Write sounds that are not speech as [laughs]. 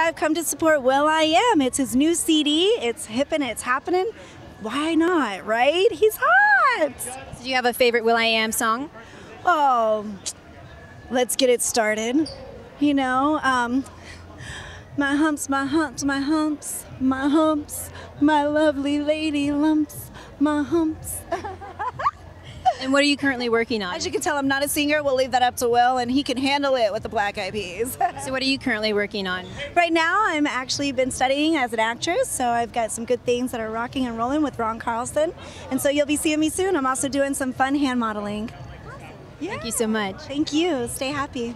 I've come to support Will I Am. It's his new CD. It's hip and it's happening. Why not, right? He's hot. Do you have a favorite will.i.am song? Oh, let's get it started. You know, um, my humps, my humps, my humps, my humps, my lovely lady lumps, my humps. [laughs] And what are you currently working on? As you can tell, I'm not a singer. We'll leave that up to Will, and he can handle it with the Black Eyed Peas. [laughs] So what are you currently working on? right now, I'm actually been studying as an actress, so I've got some good things that are rocking and rolling with Ron Carlson, and so you'll be seeing me soon. I'm also doing some fun hand modeling. Thank you so much. Thank you. Stay happy.